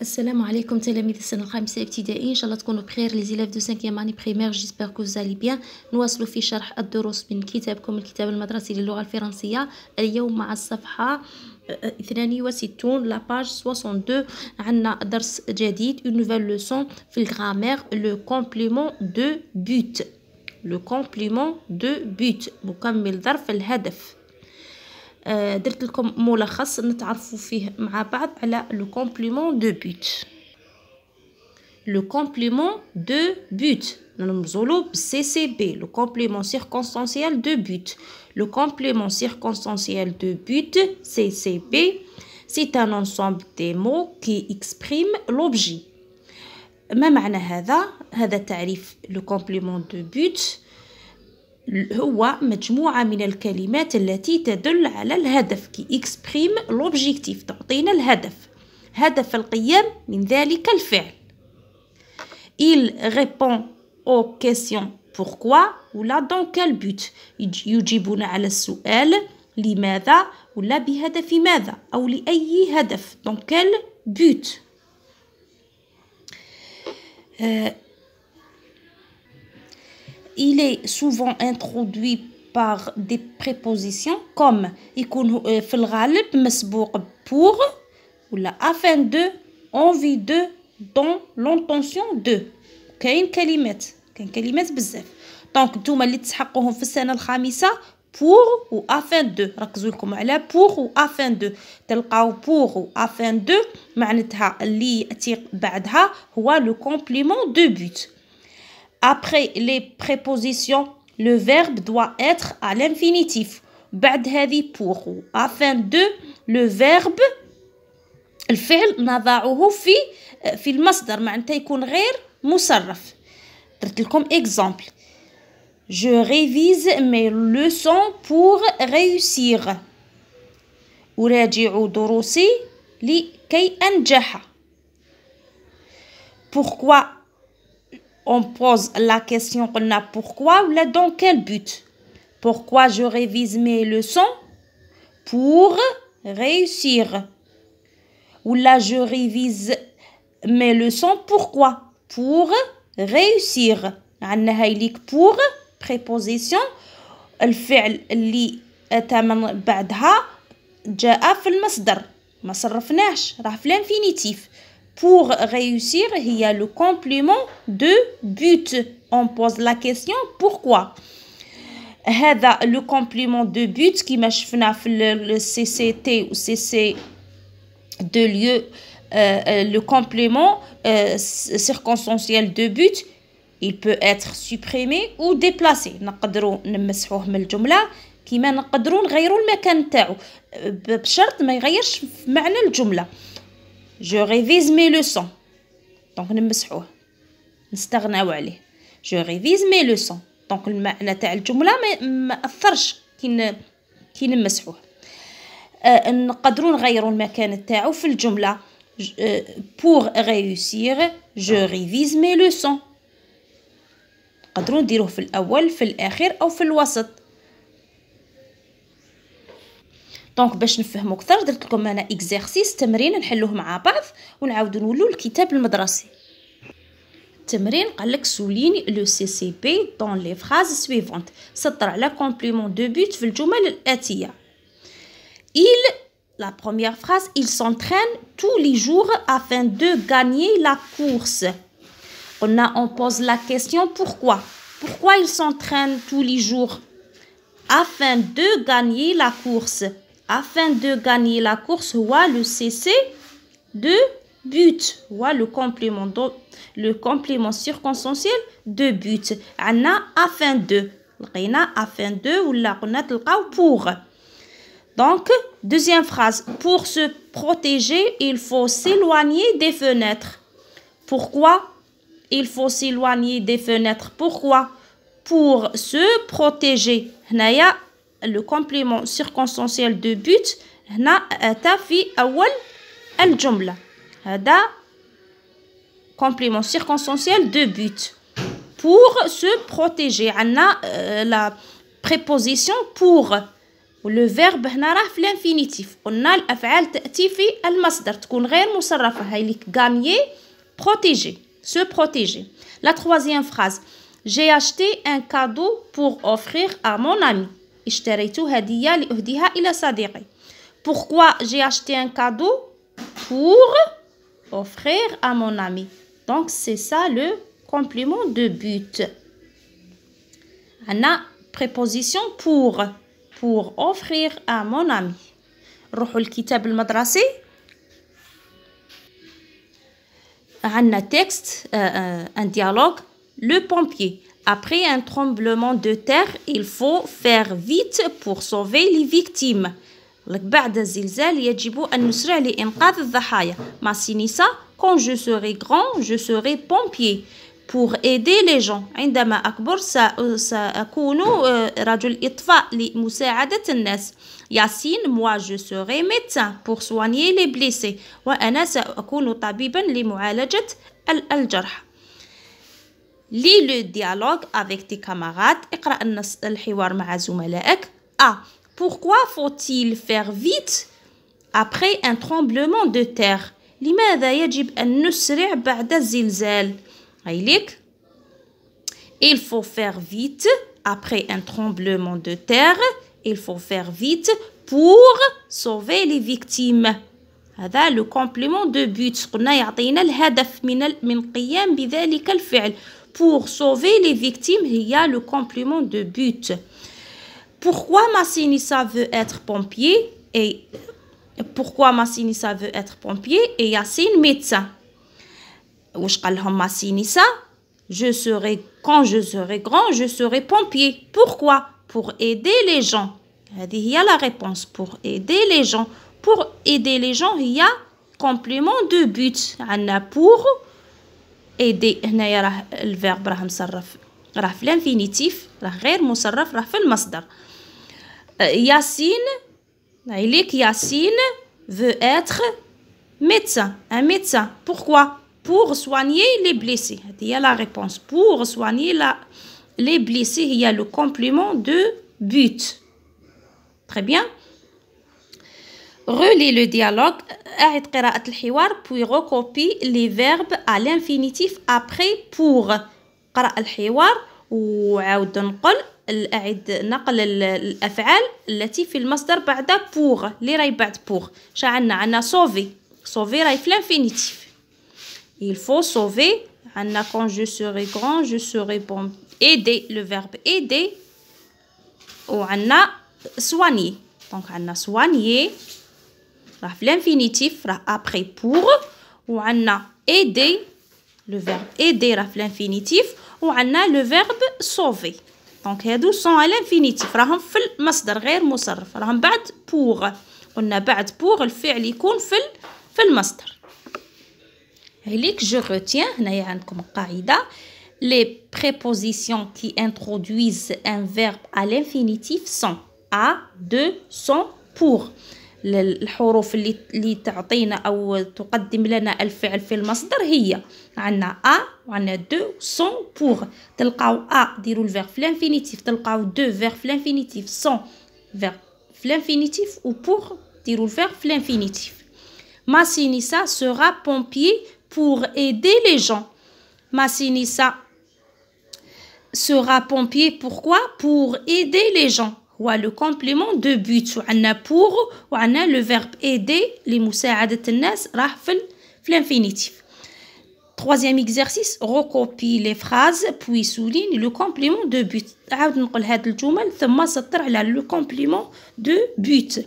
السلام عليكم تلاميذ السنة الخامسة ابتدائي إن شاء الله تكونوا بخير لي زيلاف دو سانكيام اني بريمير جيسبر كو زالي بيان نواصلوا في شرح الدروس من كتابكم الكتاب المدرسي للغة الفرنسية اليوم مع الصفحة 62 لا باج 62 عندنا درس جديد اون نوفيل لوسون في الغرامير لو كومبليمون دو بوت لو كومبليمون دو بوت مكمل ظرف الهدف درت لكم ملخص نتعرفوا فيه مع بعض على لو كومبليمون دو بوت لو كومبليمون دو بوت نرمزولو بالسي سي بي لو كومبليمون سيركونستانسيال دو بوت لو كومبليمون سيركونستانسيال دو بوت سي سي بي سي ان انسامبل دي مو كي اكسبريم لوبجي ما معنى هذا هذا تعريف لو كومبليمون دو بوت هو مجموعة من الكلمات التي تدل على الهدف. كي اكسبريم لوبجيكتيف تعطينا الهدف. هدف القيام من ذلك الفعل. Il répond aux questions. Pourquoi ولا dans quel but يجيبون على السؤال. لماذا ولا بهدف ماذا؟ أو لأي هدف. Dans quel but euh, il est souvent introduit par des prépositions comme يكون في الغالب مسبوق pour ولا afin de envie de dans l'intention de كاين كلمات كاين كلمات بزاف دونك نتوما اللي تسحقوهم في السنه الخامسه pour و afin de ركزوا لكم على pour و afin de تلقاو pour و afin de معناتها اللي ياتي بعدها هو لو كومبليمون دو بوت Après les prépositions, le verbe doit être à l'infinitif. بعد هذه pour afin de le verbe الفعل نضعه في في المصدر معناتها يكون غير مصرف درت لكم exemple Je révise mes leçons pour réussir أراجع دروسي لكي أنجح Pourquoi on pose la question qu'on a pourquoi ou là dans quel but Pourquoi je révise mes leçons Pour réussir. Ou là je révise mes leçons pourquoi Pour réussir. عندنا هاي ليك pour préposition الفعل اللي أتى من بعدها جاء في المصدر ما صرفناش راه في الانفينيتيف pour réussir il y a le complément de but on pose la question pourquoi هذا le complément de but كيما شفنا في le CCT ou CC de lieu euh, le complément euh, circonstanciel de but il peut être supprimé ou déplacé نقدروا نمسحوه من الجمله كيما نقدروا نغيروا المكان تاعو بشرط ما يغيرش في معنى الجمله جو ريفيز مي لوسون دونك نمسحوه. نستغناو عليه. جو ريفيز مي لوسون دونك المعنى تاع الجمله ما أثرش. كي كي نمسحوه. آه، نقدروا نغيروا المكان تاعو في الجملة. بور ريوسير جو ريفيز مي لوسون نقدروا نديروه في الأول في الاخير أو في الوسط. دونك باش نفهمو اكثر درت لكم انا اكزرسيس تمرين نحلوه مع بعض ونعاودو نولو الكتاب المدرسي التمرين قال لك سوليني لو سي سي بي دون لي فراز سويفونت سطر على كومبليمون دو بوت في الجمل الاتيه il la première phrase il s'entraîne tous les jours afin de gagner la course قلنا on pose la question pourquoi pourquoi il s'entraîne tous les jours afin de gagner la course afin de gagner la course, wa le CC de but, wa le complément, le complément circonstanciel de but. Anna afin de, Rena, afin de, ou la pour. Donc, deuxième phrase, pour se protéger, il faut s'éloigner des fenêtres. Pourquoi il faut s'éloigner des fenêtres? Pourquoi? Pour se protéger. Naya le complément circonstanciel de but هنا أتى في أول الجملة هذا complément circonstanciel de but pour se protéger عندنا la préposition pour ولو فيرب هنا راه في الانفينيتيف قلنا الافعال تاتي في المصدر تكون غير مصرفه هاي ليك غانيي بروتيجي سو بروتيجي لا troisième phrase j'ai acheté un cadeau pour offrir à mon ami اشتريت هدية لأهديها إلى صديقي pourquoi j'ai acheté un cadeau pour offrir à mon ami donc c'est ça le complément de but عندنا préposition pour pour offrir à mon ami نروحوا الكتاب المدرسي عندنا texte un dialogue le pompier après un tremblement de terre il faut faire vite pour sauver les victimes بعد الزلزال يجب أن نسرع لإنقاذ الضحايا ما سينيسا quand je serai grand je serai pompier pour aider les gens عندما أكبر سأكون رجل إطفاء لمساعدة الناس ياسين moi je serai médecin pour soigner les blessés وأنا سأكون طبيبا لمعالجة الجرحى لي لو dialogue avec tes camarades اقرأ النص الحوار مع زملائك A. Pourquoi faut-il faire vite après un tremblement de terre لماذا يجب أن نسرع بعد الزلزال هيليك Il faut faire vite après un tremblement de terre il faut faire vite pour sauver les victimes هذا لو كومبليمون دو بوت قلنا يعطينا الهدف من من قيام بذلك الفعل pour sauver les victimes, il y a le complément de but. Pourquoi Massinissa veut être pompier et pourquoi Massinissa veut être pompier et Yacine médecin? Massinissa, je serai quand je serai grand, je serai pompier. Pourquoi? Pour aider les gens. Il y a la réponse pour aider les gens. Pour aider les gens, il y a complément de but. Anna pour aider هنايا راه الفيرب راه مصرف راه في الانفينيتيف راه غير مصرف راه في المصدر ياسين عليك ياسين veut être médecin un médecin pourquoi pour soigner les blessés هذه هي la réponse pour soigner la les blessés هي le complément de but Très bien. غولي لو ديالوغ اعيد قراءة الحوار بوي غوكوبي لي فيرب ا لانفينيتيف ابخي بوغ قرا الحوار وعاود نقل اعد نقل الافعال التي في المصدر بعد بور لي راي بعد بور شا عندنا عندنا سوفي سوفي راي في لانفينيتيف il faut sauver عندنا كون جو سوري غران جو سوري بون ايدي لو فيرب ايدي وعندنا سواني دونك عندنا سواني راه في l'infinitif راه après pour وعندنا aider le verbe aider راه في l'infinitif وعندنا le verbe sauver donc هادو sont à l'infinitif راهم في المصدر غير مصرف راهم بعد pour قلنا بعد pour الفعل يكون في في المصدر هليك je retiens هنايا عندكم قاعده les prépositions qui introduisent un verbe à l'infinitif sont à de sont pour الحروف اللي اللي تعطينا أو تقدم لنا الفعل في المصدر هي عندنا أ وعندنا دو سون بور تلقاو أ ديروا الفيرب في الانفينيتيف تلقاو دو فيرب في الانفينيتيف سون فيرب في الانفينيتيف و بور ديروا الفيرب في الانفينيتيف Massinissa sera pompier pour aider les gens. Massinissa sera pompier pourquoi Pour aider les gens. هو le complément de but وعندنا pour وعندنا le verbe aider لمساعدة الناس راه في في l'infinitif troisième exercice recopie les phrases puis souligne le complément de but عاود نقول هاد الجمل ثم سطر على le complément de but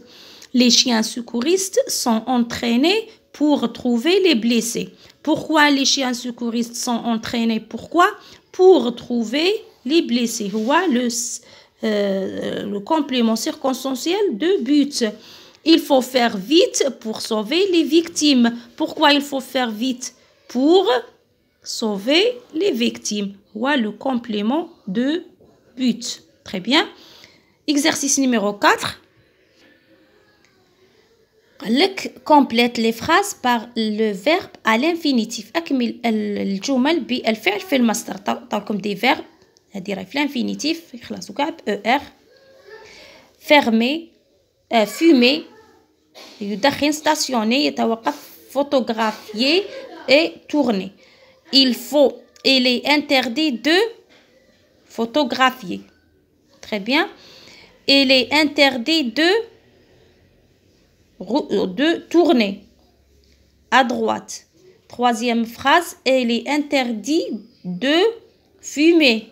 les chiens secouristes sont entraînés pour trouver les blessés pourquoi les chiens secouristes sont entraînés pourquoi pour trouver les blessés هو le euh, le complément circonstanciel de but. Il faut faire vite pour sauver les victimes. Pourquoi il faut faire vite Pour sauver les victimes. Voilà le complément de but. Très bien. Exercice numéro 4. complète les phrases par le verbe à l'infinitif. أكمل الجمل بالفعل في المصدر. طالكم des verbes هادي راهي في الانفينيتيف يخلصوا كاع ب او ار fermer آه فومي يدخن ستاسيوني يتوقف photographier et tourner il faut il est interdit de photographier très bien il est interdit de de tourner à droite troisième phrase il est interdit de fumer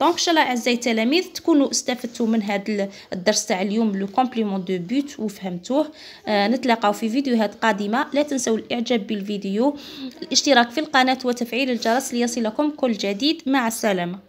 دونك ان شاء الله اعزائي التلاميذ تكونوا استفدتوا من هذا الدرس تاع اليوم لو كومبليمون دو بوت وفهمتوه آه نتلاقاو في فيديوهات قادمه لا تنسوا الاعجاب بالفيديو الاشتراك في القناه وتفعيل الجرس ليصلكم كل جديد مع السلامه